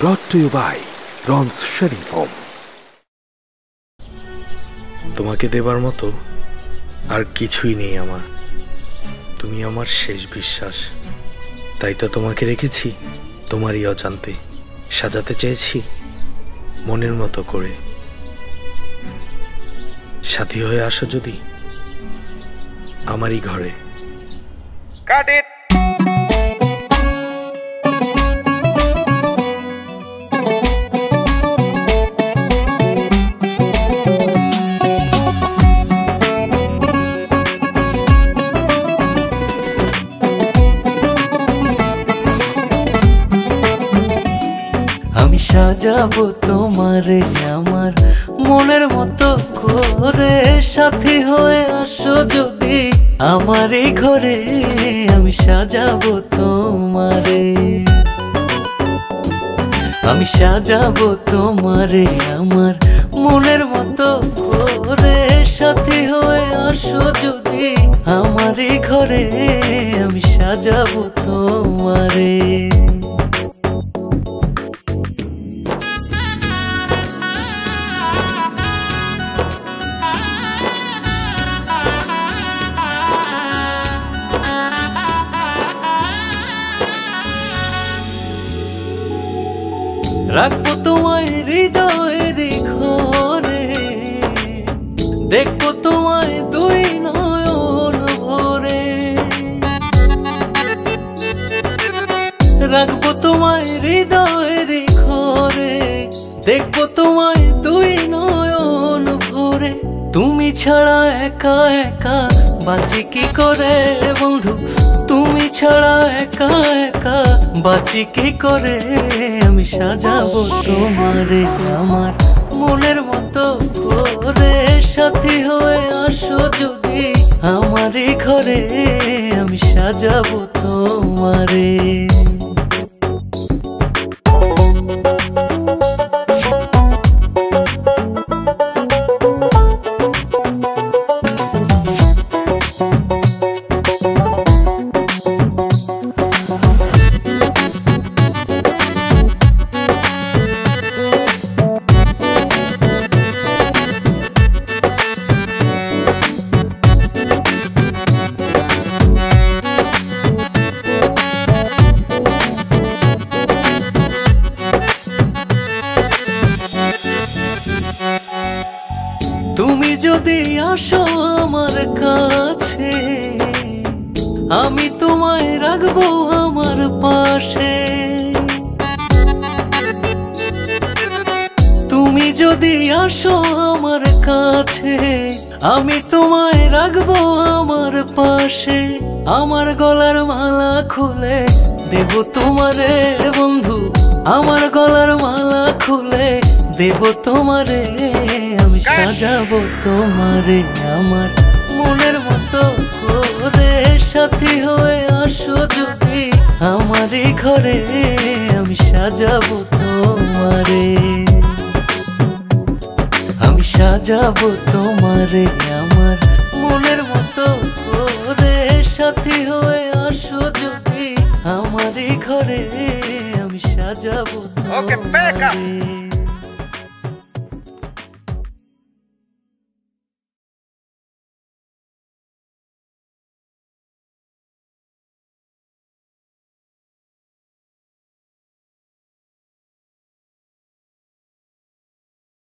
Two you by রনস shaving foam তোমাকে দেবার মতো আর কিছুই নেই আমার। তুমি আমার শেষ বিশ্বাস। তাই তো তোমাকে রেখেছি তোমারই অজান্তে। সাজাতে চেয়েছি মনের মতো করে। সাথী হয়ে আসো যদি আমারই ঘরে। আমি সাজাবো তোমারে আমার মনের মতো করে। সাথী হয়ে আসো যদি আমার এই ঘরে, আমি সাজাবো তোমারে। আমি সাজাবো তোমারে আমার মনের মতো করে। সাথী হয়ে আসো যদি আমার এই ঘরে, আমি সাজাবো তোমারে। রাখব তোমায় হৃদয়ের ঘরে। দেখব তোমায় দুই নয়ন ভরে। রাখব তোমায় হৃদয়ের ঘরে। দেখব তোমায় দুই নয়ন ভরে। তুমি ছাড়া একা একা বাঁচি কি করে বন্ধু? তুমি ছাড়া একা একা বাঁচি কি করে? আমি সাজাবো তোমারে আমার মনের মতো করে। সাথী হয়ে আসো যদি আমারে ঘরে, আমি সাজাবো তোমারে। আসো আমার কাছে। আমি তোমায় রাখব আমার পাশে। তুমি যদি আসো আমার কাছে, আমি তোমায় রাখব আমার পাশে। আমার গলার মালা খুলে দেব তোমারে বন্ধু। আমার গলার মালা খুলে দেব তোমারে। আমি সাজাবো তোমারে আমার মনের মতো করে। সাথী হয়ে আসো যদি আমার ঘরে আমি সাজাবো তোমারে। আমি সাজাবো তোমারে আমার মনের মতো করে। সাথী হয়ে আসো যদি আমার ঘরে আমি সাজাবো তোমারে।